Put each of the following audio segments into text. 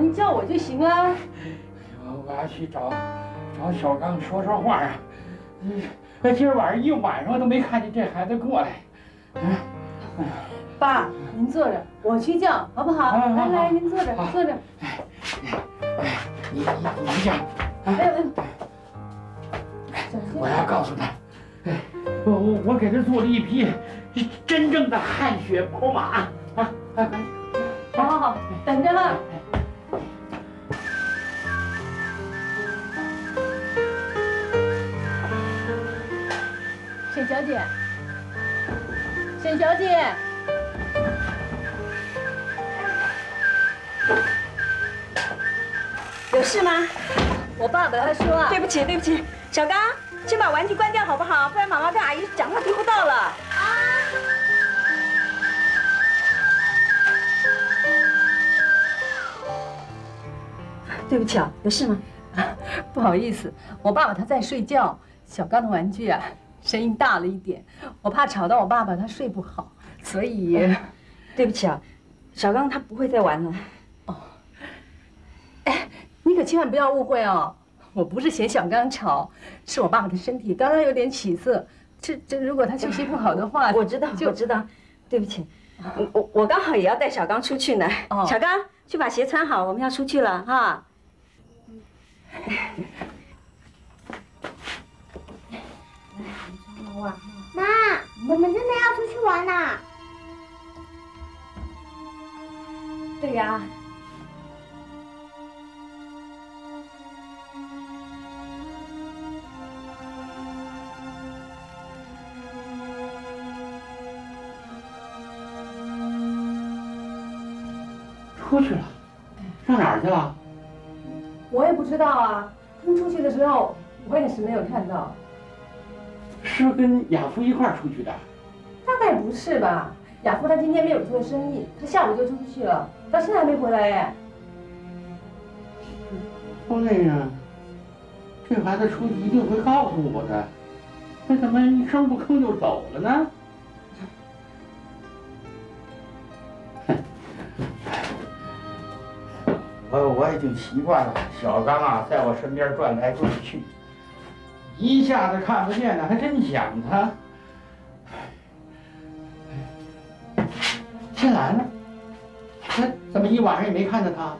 你叫我就行了。我我要去找找小刚说说话啊。那今儿晚上一晚上都没看见这孩子过来。爸，您坐着，我去叫，好不好？来来，您坐着，坐着。哎哎，你你你这样。哎哎，我要告诉他，哎，我我我给他做了一匹真正的汗血宝马啊！啊，好好好，等着了。小姐，沈小姐，有事吗？我爸爸他说啊，对不起对不起，小刚，先把玩具关掉好不好？不然妈妈跟阿姨讲话听不到了。啊！对不起啊，有事吗？不好意思，我爸爸他在睡觉。小刚的玩具啊，声音大了一点，我怕吵到我爸爸，他睡不好，所以对不起啊。小刚他不会再玩了。哦，哎，你可千万不要误会哦，我不是嫌小刚吵，是我爸爸的身体刚刚有点起色，这这如果他休息不好的话，我知道，我知道，对不起，我我我刚好也要带小刚出去呢。哦，小刚去把鞋穿好，我们要出去了哈。我们真的要出去玩呐！对呀。出去了，上哪儿去了？我也不知道啊。他们出去的时候，我也是没有看到。是跟亚夫一块儿出去的？大概不是吧？亚夫他今天没有做生意，他下午就出去了，到现在还没回来哎。说那个，这孩子出去一定会告诉我的，他怎么一声不吭就走了呢？我我已经习惯了，小刚啊，在我身边转来转去。一下子看不见了，还真想他。天兰呢？那怎么一晚上也没看见他？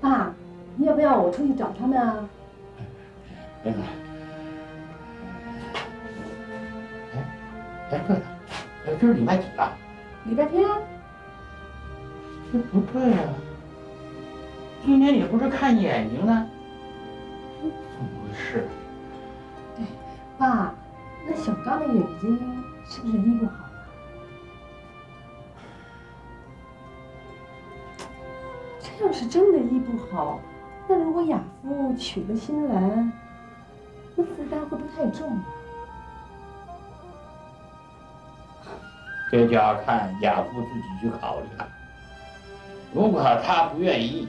爸，你要不要我出去找他们啊？哎，哎，对了，今儿礼拜几了？礼拜天。这不对呀，今天你不是看眼睛呢，怎么回事？爸，那小刚的眼睛是不是医不好啊？这要是真的医不好，那如果亚夫娶了新兰，那负担会不会太重啊？这就要看亚夫自己去考虑了。如果他不愿意，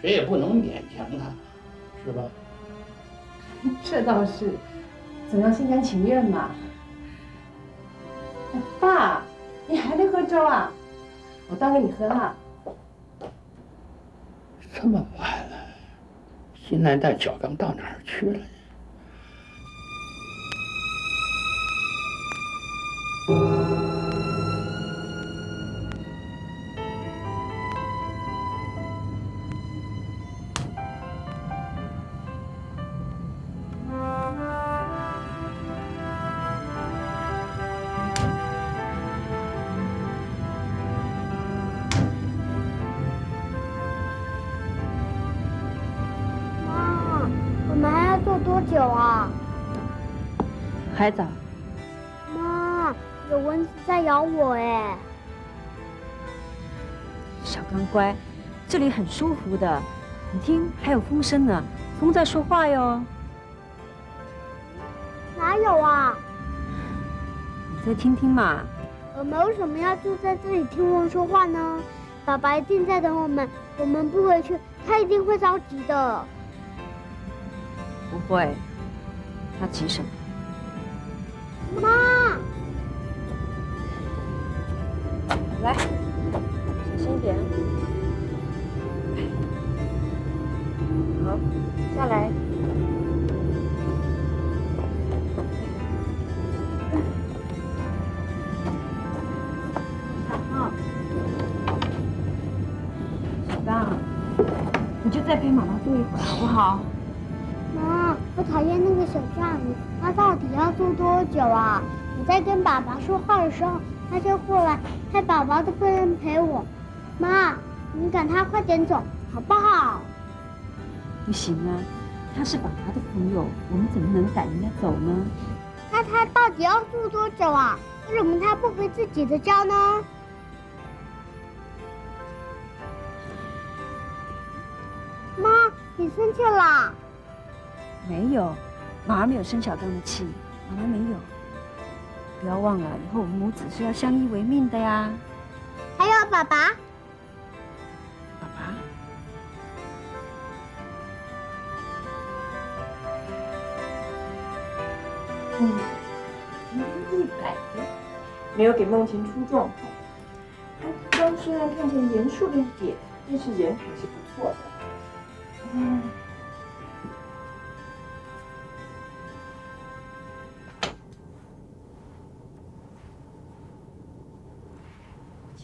谁也不能勉强他，是吧？这倒是。总要心甘情愿嘛。爸，你还没喝粥啊？我倒给你喝哈。这么晚了，新来的小刚到哪儿去了？有啊，还早。妈，有蚊子在咬我哎。小刚乖，这里很舒服的，你听，还有风声呢，风在说话哟。哪有啊？你再听听嘛。我们为什么要住在这里听风说话呢？爸爸一定在等我们，我们不回去，他一定会着急的。不会，他急什么？妈，来，小心一点。好，下来。小刚，你就再陪妈妈坐一会儿好不好？小象，他到底要坐多久啊？我在跟爸爸说话的时候，他就过来，害宝宝都不能陪我。妈，你赶他快点走，好不好？不行啊，他是爸爸的朋友，我们怎么能赶人家走呢？那他到底要住多久啊？为什么他不回自己的家呢？妈，你生气了？没有，妈妈没有生小刚的气，妈妈没有。不要忘了，以后我们母子是要相依为命的呀。还有爸爸。爸爸。嗯，今天一百分，没有给梦晴出状况。安刚虽然看起来严肃了一点，但是人还是不错的。嗯。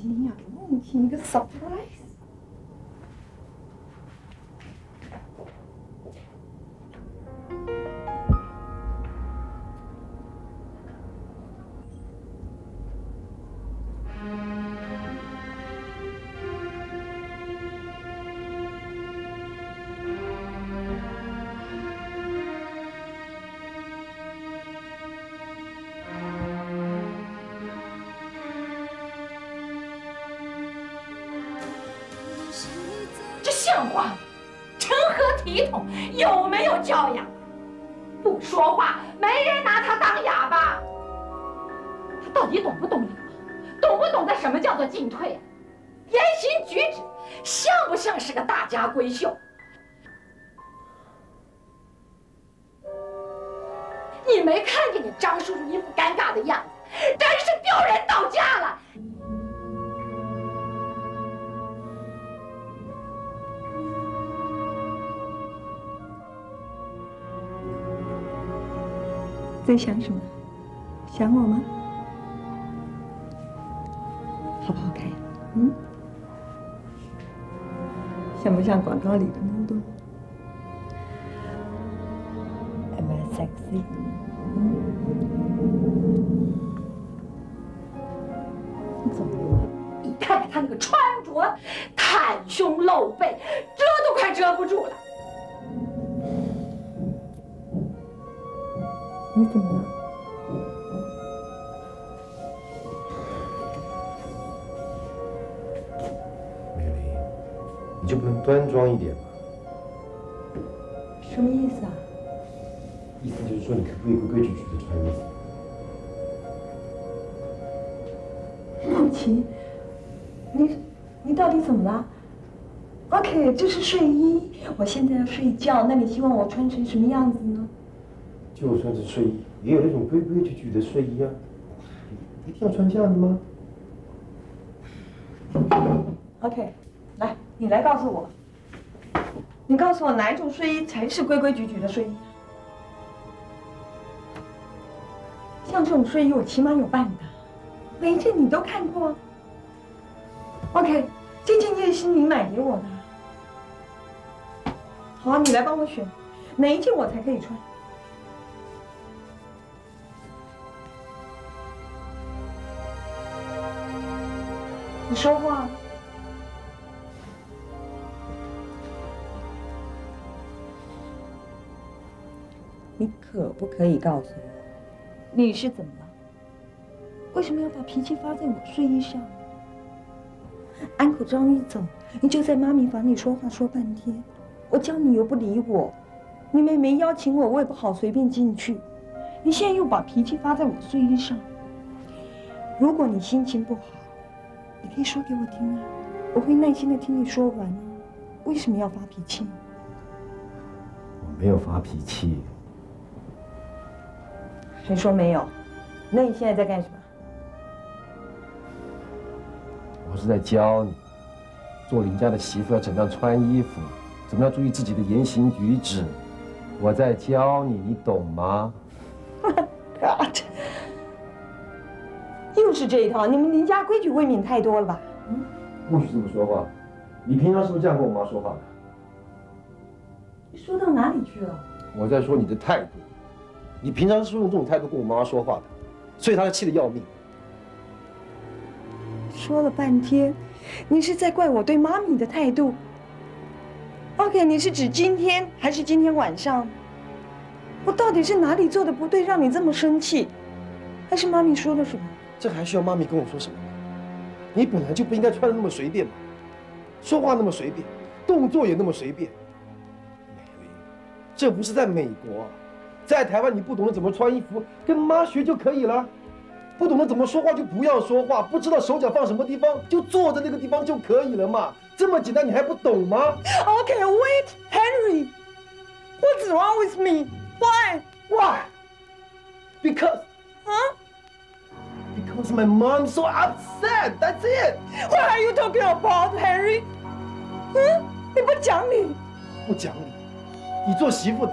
今天要给梦晴一个 surprise。像话吗？成何体统？有没有教养？不说话，没人拿他当哑巴。他到底懂不懂礼貌？懂不懂得什么叫做进退？言行举止像不像是个大家闺秀？你没看见你张叔叔一副尴尬的样子，真是丢人到家了。在想什么？想我吗？好不好看？嗯？像不像广告里的 model？Am I sexy？嗯？你怎么了？你看看他那个穿着，袒胸露背，遮都快遮不住了。你怎么了？美玲，你就不能端庄一点吗？什么意思啊？意思就是说，你可不可以规规矩矩的穿衣服？梦琪，你你到底怎么了？OK，这是睡衣，我现在要睡觉，那你希望我穿成什么样子呢？就算是睡衣，也有那种规规矩矩的睡衣啊。一定要穿这样的吗？OK，来，你来告诉我，你告诉我哪一种睡衣才是规规矩矩的睡衣？像这种睡衣，我起码有半的，每一件你都看过。OK，这件也是你买给我的。好，你来帮我选，哪一件我才可以穿？你说话，你可不可以告诉我，你是怎么了？为什么要把脾气发在我睡衣上？安可刚一走，你就在妈咪房里说话说半天，我叫你又不理我，你们也没邀请我，我也不好随便进去。你现在又把脾气发在我睡衣上，如果你心情不好。你可以说给我听啊，我会耐心的听你说完啊。为什么要发脾气？我没有发脾气。谁说没有？那你现在在干什么？我是在教你，做林家的媳妇要怎么样穿衣服，怎么样注意自己的言行举止。我在教你，你懂吗？是这一套，你们林家规矩未免太多了吧？嗯不许这么说话。你平常是不是这样跟我妈说话的？你说到哪里去了？我在说你的态度。你平常是用这种态度跟我妈妈说话的，所以她才气得要命。说了半天，你是在怪我对妈咪的态度？OK，你是指今天还是今天晚上？我到底是哪里做的不对，让你这么生气？还是妈咪说了什么？这还需要妈咪跟我说什么吗？你本来就不应该穿的那么随便嘛，说话那么随便，动作也那么随便。美丽，这不是在美国啊，在台湾你不懂得怎么穿衣服，跟妈学就可以了。不懂得怎么说话就不要说话，不知道手脚放什么地方就坐在那个地方就可以了嘛，这么简单你还不懂吗 OK，wait，、Henry，what's wrong with me？Why？？Why? Because 啊 because my mom's so upset. That's it.？What are you talking about, Harry? 嗯，你不讲理。不讲理，你做媳妇的，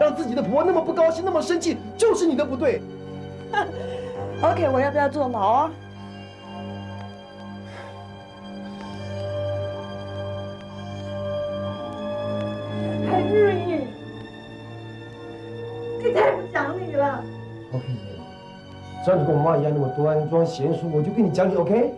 让自己的婆婆那么不高兴，那么生气，就是你的不对。OK，我要不要坐牢啊只要你跟我妈一样那么端庄贤淑，我就跟你讲理。OK。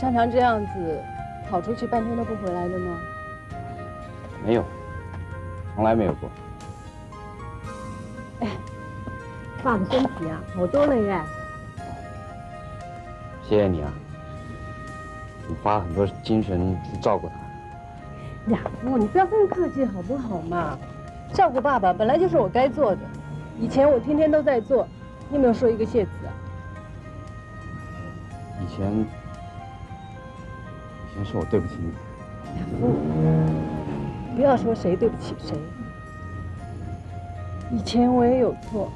常常这样子跑出去半天都不回来的吗？没有，从来没有过。哎爸的身体啊，好多了耶。谢谢你啊，你花了很多精神去照顾他。雅夫，你不要这么客气好不好嘛？照顾爸爸本来就是我该做的，以前我天天都在做，你有没有说一个谢字啊？以前，是我对不起你。雅夫，不要说谁对不起谁，以前我也有错，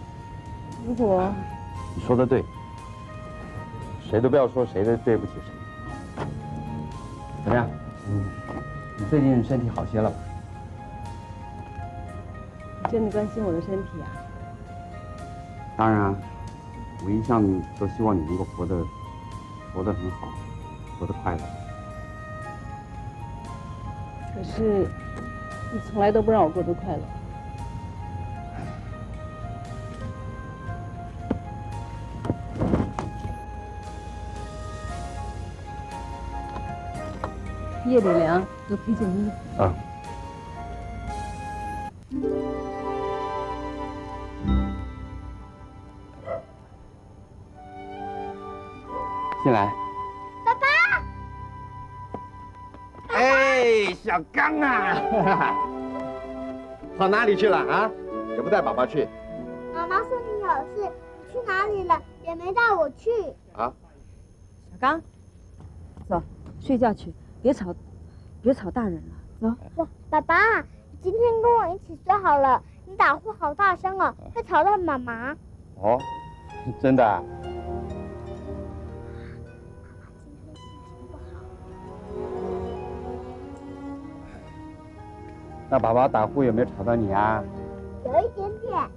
如果你说的对，谁都不要说谁的对不起谁。怎么样？嗯，你最近身体好些了吧？你真的关心我的身体啊？当然啊，我一向都希望你能够活得活得很好，活得快乐。可是你从来都不让我过得快乐。夜里凉，多披件衣服。啊。进来。刚啊，跑哪里去了啊？也不带爸爸去妈妈说你有事，你去哪里了？也没带我去。啊？小刚，走，睡觉去，别吵，别吵大人了。走。爸爸爸，你今天跟我一起睡好了。你打呼好大声哦，会吵到妈妈。哦，真的、啊？那爸爸打呼有没有吵到你啊？有一点点，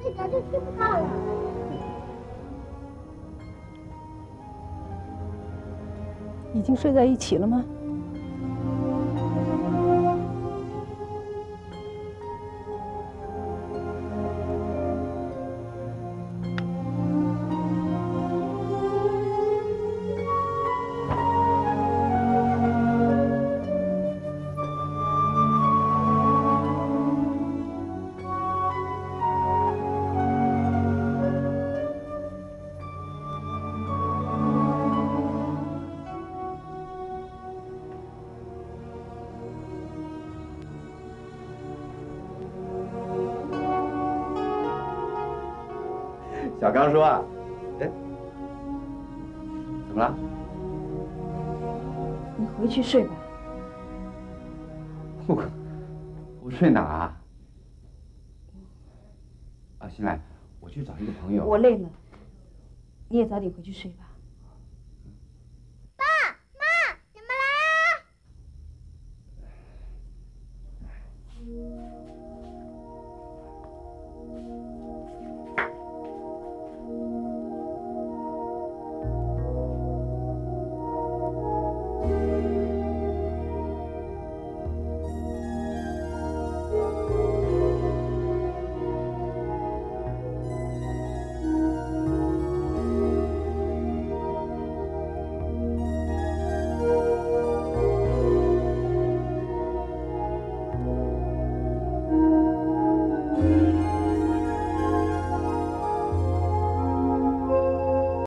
睡着就听不到了。已经睡在一起了吗？小刚说啊，哎，怎么了？你回去睡吧。我我睡哪啊？啊，新来，我去找一个朋友。我累了，你也早点回去睡吧。